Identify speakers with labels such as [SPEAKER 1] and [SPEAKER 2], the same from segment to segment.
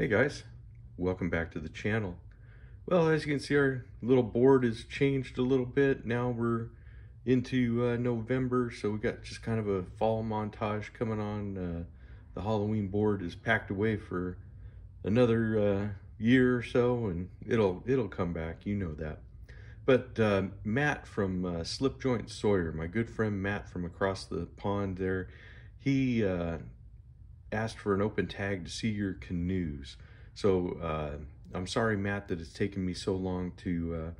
[SPEAKER 1] Hey guys, welcome back to the channel. Well, as you can see, our little board has changed a little bit. Now we're into uh, November, so we got just kind of a fall montage coming on. Uh, the Halloween board is packed away for another uh, year or so, and it'll it'll come back. You know that. But uh, Matt from uh, Slipjoint Sawyer, my good friend Matt from across the pond there, he uh, asked for an open tag to see your canoes. So uh, I'm sorry, Matt, that it's taken me so long to uh,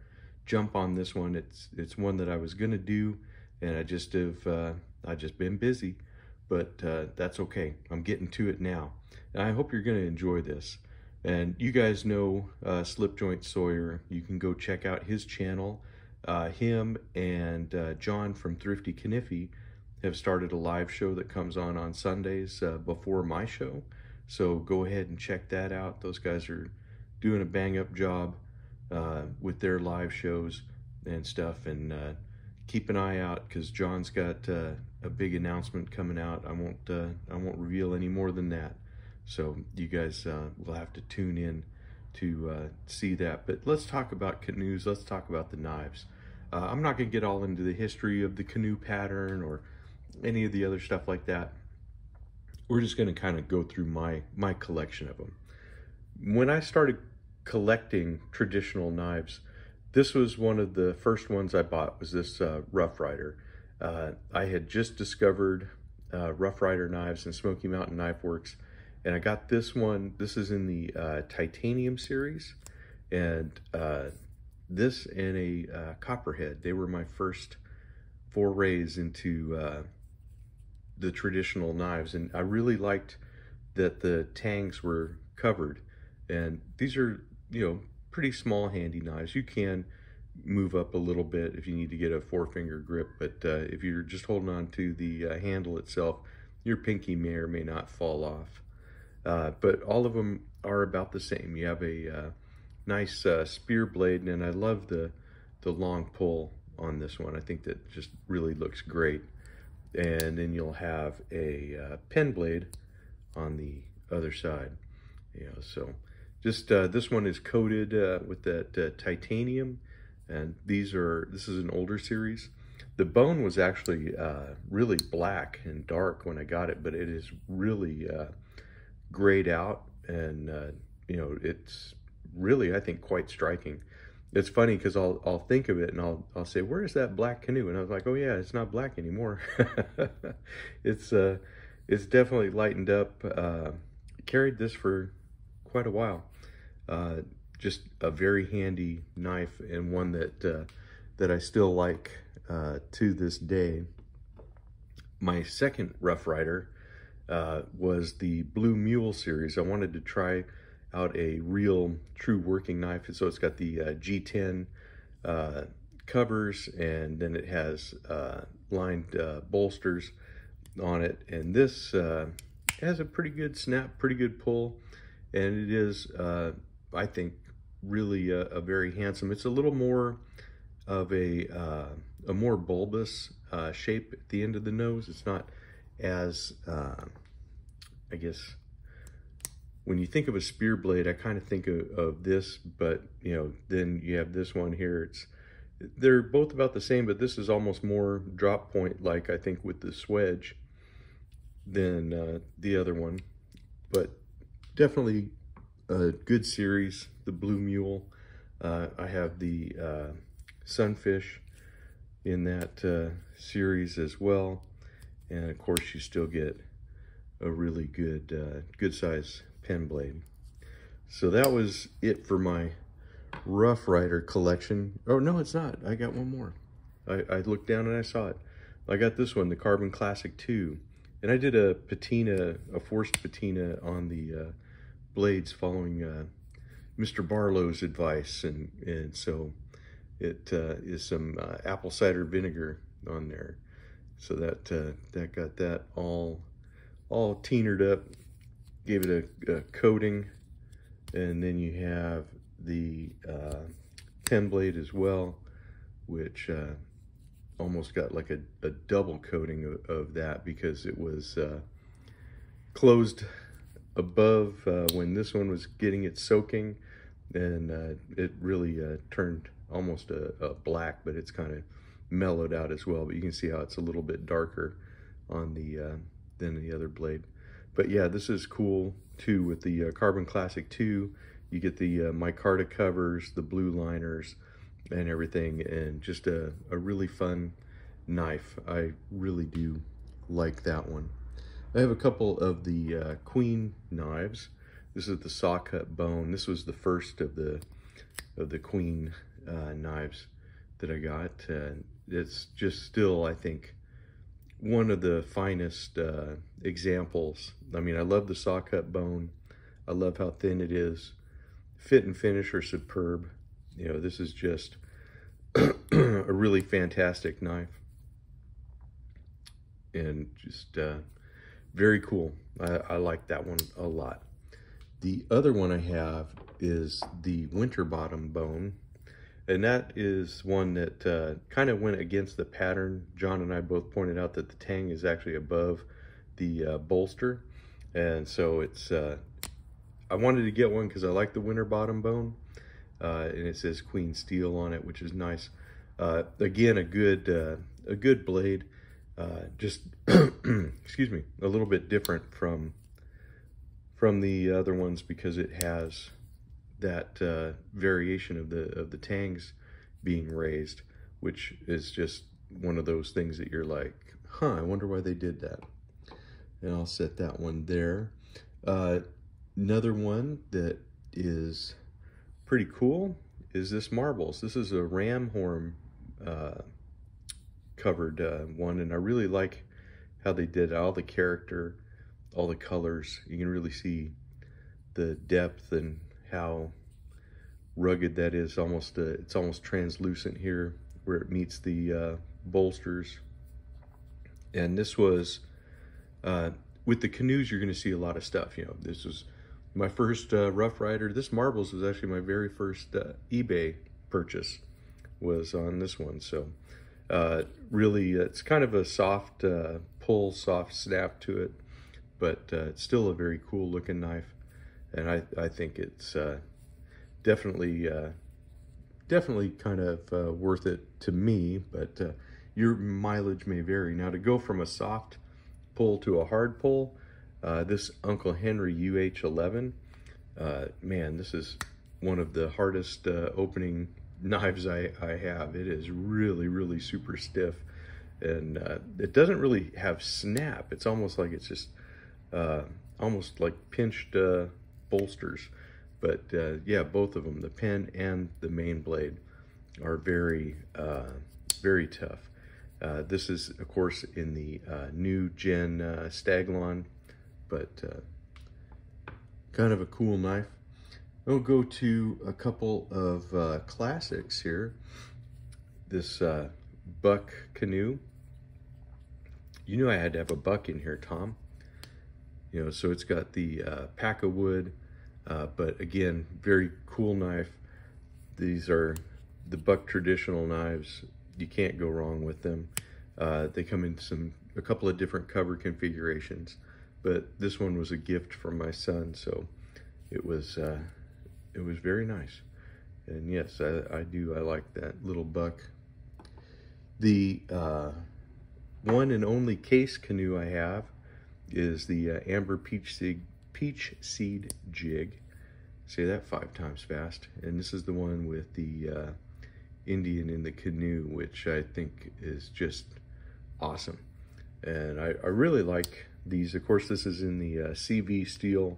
[SPEAKER 1] jump on this one. It's it's one that I was gonna do, and I just have uh, I just been busy, but uh, that's okay. I'm getting to it now, and I hope you're gonna enjoy this. And you guys know uh, Slipjoint Sawyer. You can go check out his channel. Uh, him and John from Thrifty Kniffy have started a live show that comes on on Sundays uh, before my show. So go ahead and check that out. Those guys are doing a bang up job uh, with their live shows and stuff. And uh, keep an eye out because John's got uh, a big announcement coming out. I won't uh, I won't reveal any more than that. So you guys uh, will have to tune in to see that. But let's talk about canoes. Let's talk about the knives. I'm not going to get all into the history of the canoe pattern or any of the other stuff like that. We're just going to kind of go through my my collection of them. When I started collecting traditional knives, this was one of the first ones I bought. Was this uh, Rough Ryder? Uh, I had just discovered uh, Rough Ryder knives and Smoky Mountain Knife Works, and I got this one. This is in the uh, titanium series, and uh, this and a uh, copperhead. They were my first forays into the traditional knives. And I really liked that the tangs were covered. And these are, you know, pretty small handy knives. You can move up a little bit if you need to get a four finger grip. But uh, if you're just holding on to the uh, handle itself, your pinky may or may not fall off. Uh, but all of them are about the same. You have a uh, nice uh, spear blade, and I love the, the long pull on this one. I think that just really looks great and then you'll have a uh, pen blade on the other side. You know, so just uh, this one is coated uh, with that uh, titanium, and these are this is an older series. The bone was actually uh, really black and dark when I got it, but it is really uh, grayed out, and you know it's really I think quite striking it's funny because I'll I'll think of it and I'll I'll say where is that black canoe? And I was like oh yeah it's not black anymore. It's uh it's definitely lightened up uh, carried this for quite a while. Uh, just a very handy knife and one that uh, that I still like uh, to this day. My second Rough Ryder uh, was the Blue Mule series. I wanted to try out a real true working knife. So it's got the uh, G10 uh, covers and then it has uh, lined uh, bolsters on it. And this uh, has a pretty good snap, pretty good pull. And it is, uh, I think, really a, a, very handsome. It's a little more of a, a more bulbous shape at the end of the nose. It's not as, I guess, when you think of a spear blade, I kind of think of, of, this, but you know, then you have this one here. It's they're both about the same, but this is almost more drop point like I think with the swedge than uh, the other one. But definitely a good series, the Blue Mule. Uh, I have the uh, Sunfish in that uh, series as well. And of course you still get a really good, uh, good size pen blade. So that was it for my Rough Ryder collection. Oh, no, it's not. I got one more. I, I looked down and I saw it. I got this one, the Carbon Classic 2. And I did a patina, a forced patina on the uh, blades following uh, Mr. Barlow's advice. And, and so it uh, is some uh, apple cider vinegar on there. So that, uh, that got that all, all teenered up gave it a, a coating and then you have the uh, blade as well which uh, almost got like a, a double coating of, of, that because it was uh, closed above uh, when this one was getting it soaking and uh, it really uh, turned almost a, a, black, but it's kind of mellowed out as well. But you can see how it's a little bit darker on the than the other blade. But yeah, this is cool too with the uh, Carbon Classic 2. You get the uh, micarta covers, the blue liners, and everything, and just a, a really fun knife. I really do like that one. I have a couple of the uh, Queen knives. This is the saw cut bone. This was the first of the of the Queen uh, knives that I got. Uh, it's just still, I think, one of the finest uh, examples. I mean, I love the saw cut bone. I love how thin it is. Fit and finish are superb. You know, this is just a really fantastic knife. And just uh, very cool. I, I like that one a lot. The other one I have is the Winterbottom bone. And that is one that uh, kind of went against the pattern. John and I both pointed out that the tang is actually above the uh, bolster. And so it's, uh, I wanted to get one because I like the Winterbottom bone. Uh, and it says Queen Steel on it, which is nice. Uh, again, a good, uh, a good blade. just, excuse me, a little bit different from from the other ones because it has that uh, variation of the of the tangs being raised, which is just one of those things that you're like, huh, I wonder why they did that. And I'll set that one there. Uh, another one that is pretty cool is this marbles. This is a ram horn uh, covered uh, one, and I really like how they did all the character all the colors. You can really see the depth and how rugged that is. Almost uh, It's almost translucent here where it meets the uh, bolsters. And this was, uh, with the canoes, you're going to see a lot of stuff. You know, this was my first uh, Rough Ryder. This Marbles was actually my very first uh, eBay purchase was on this one. So uh, really, it's kind of a soft pull, soft snap to it but it's still a very cool looking knife. And I, I think it's uh, definitely, uh, definitely kind of uh, worth it to me, but uh, your mileage may vary. Now to go from a soft pull to a hard pull, uh, this Uncle Henry UH-11, man, this is one of the hardest opening knives I, I have. It is really, really super stiff and uh, it doesn't really have snap. It's almost like it's just uh, almost like pinched uh, bolsters. But uh, yeah, both of them, the pen and the main blade, are very, uh, very tough. Uh, this is, of course, in the uh, new gen Staglon, but kind of a cool knife. I'll go to a couple of classics here. This buck canoe. You knew I had to have a buck in here, Tom. You know, so it's got the uh, pack of wood, uh, but again, very cool knife. These are the Buck traditional knives. You can't go wrong with them. Uh, they come in some a couple of different cover configurations, but this one was a gift from my son, so it was uh, it was very nice. And yes, I, I do. I like that little buck. The uh, one and only case canoe I have is the uh, Amber Peach Seed, Peach Seed Jig. Say that five times fast. And this is the one with the uh, Indian in the canoe, which I think is just awesome. And I, I really like these. Of course, this is in the uh, CV steel.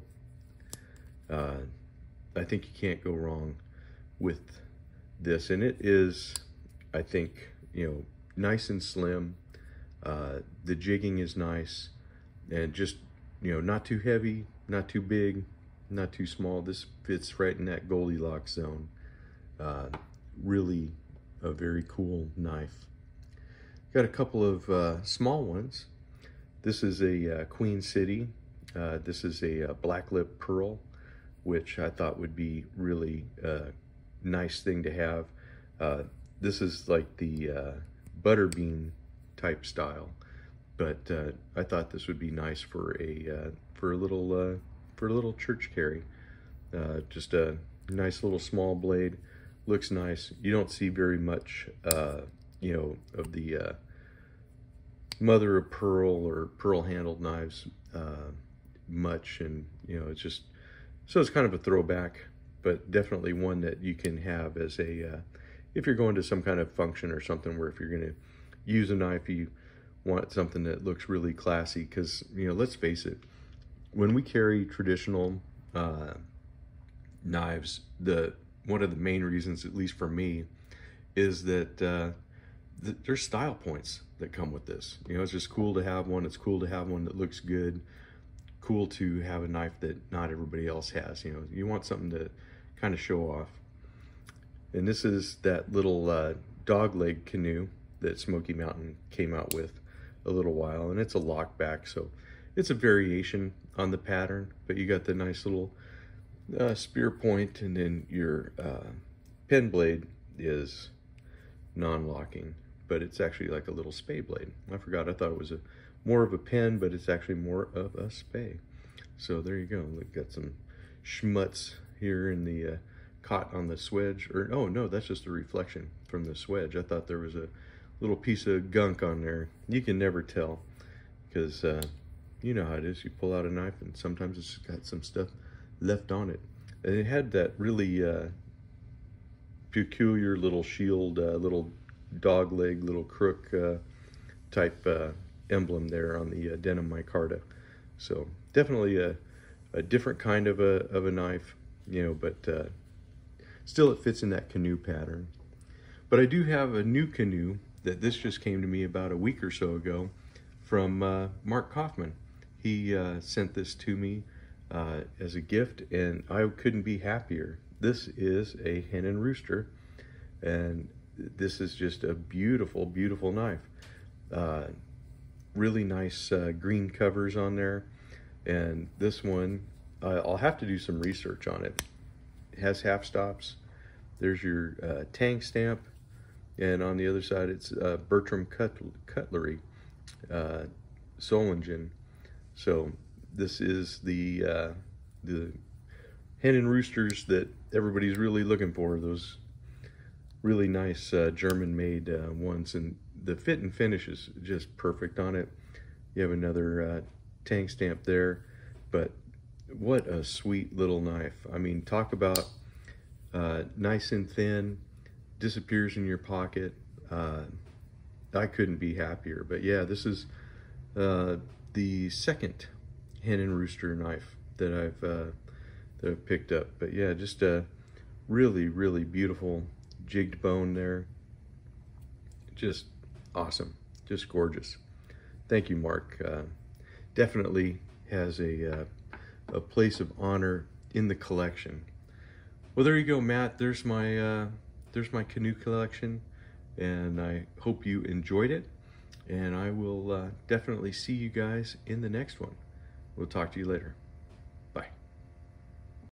[SPEAKER 1] Uh, I think you can't go wrong with this. And it is, I think, you know, nice and slim. Uh, the jigging is nice and just, you know, not too heavy, not too big, not too small. This fits right in that Goldilocks zone. Uh, really a very cool knife. Got a couple of uh, small ones. This is a uh, Queen City. Uh, this is a, uh, black lip pearl, which I thought would be really a uh, nice thing to have. this is like the butterbean type style but uh, I thought this would be nice for a uh, for a little uh, for a little church carry. Uh, just a nice little small blade, looks nice. You don't see very much, uh, you know, of the uh, mother of pearl or pearl handled knives much, and you know, it's just so it's kind of a throwback, but definitely one that you can have as a if you're going to some kind of function or something where if you're going to use a knife, you want something that looks really classy because, you know, let's face it, when we carry traditional uh, knives, the one of the main reasons, at least for me, is that uh, th there's style points that come with this. You know, it's just cool to have one. It's cool to have one that looks good. Cool to have a knife that not everybody else has. You know, you want something to kind of show off. And this is that little uh, dog leg canoe that Smoky Mountain came out with a little while. And it's a lockback, so it's a variation on the pattern, but you got the nice little uh, spear point and then your uh, pen blade is non-locking, but it's actually like a little spay blade. I forgot, I thought it was a more of a pen, but it's actually more of a spay. So there you go. We've got some schmutz here in the uh, caught on the swedge, or oh no, that's just a reflection from the swedge. I thought there was a little piece of gunk on there. You can never tell because uh, you know how it is. You pull out a knife and sometimes it's got some stuff left on it. And it had that really uh, peculiar little shield, uh, little dog leg, little crook uh, type uh, emblem there on the uh, denim micarta. So definitely a, a different kind of a, of a knife, you know, but still it fits in that canoe pattern. But I do have a new canoe that this just came to me about a week or so ago from uh, Mark Coffman. He uh, sent this to me uh, as a gift, and I couldn't be happier. This is a hen and rooster, and this is just a beautiful, beautiful knife. Uh, really nice uh, green covers on there, and this one, I'll have to do some research on it. It has half stops. There's your uh, tang stamp and on the other side it's uh, Bertram Cutlery, uh, Solingen. So this is the uh, the hen and roosters that everybody's really looking for. Those really nice uh, German-made uh, ones, and the fit and finish is just perfect on it. You have another uh, tang stamp there, but what a sweet little knife. I mean, talk about uh, nice and thin disappears in your pocket. Uh, I couldn't be happier. But yeah, this is uh, the second hen and rooster knife that I've uh, that I've picked up. But yeah, just a really really beautiful jigged bone there. Just awesome, just gorgeous. Thank you, Mark. Uh, definitely has a uh, a place of honor in the collection. Well, there you go, Matt. There's my uh, there's my canoe collection and I hope you enjoyed it and I will uh, definitely see you guys in the next one. We'll talk to you later.